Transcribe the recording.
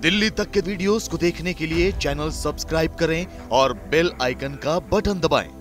दिल्ली तक के वीडियोस को देखने के लिए चैनल सब्सक्राइब करें और बेल आइकन का बटन दबाएँ।